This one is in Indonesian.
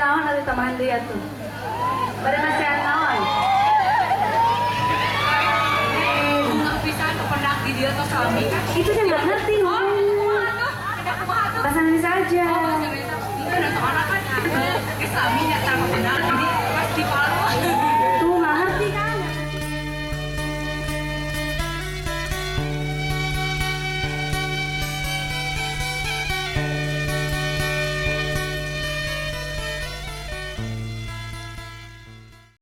naon atau tamahan dia tuh? Barang nasihat naon? Di dia atau suami? Itu dia nggak ngerti. Pasangan saja. Oh. Itu anak kan suaminya.